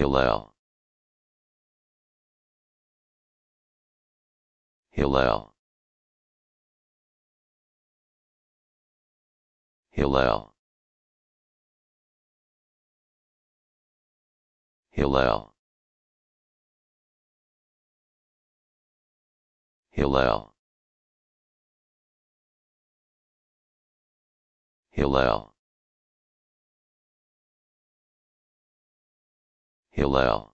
Hillel. Hillel. Hillel. Hillel. Hillel. Hillel Hillel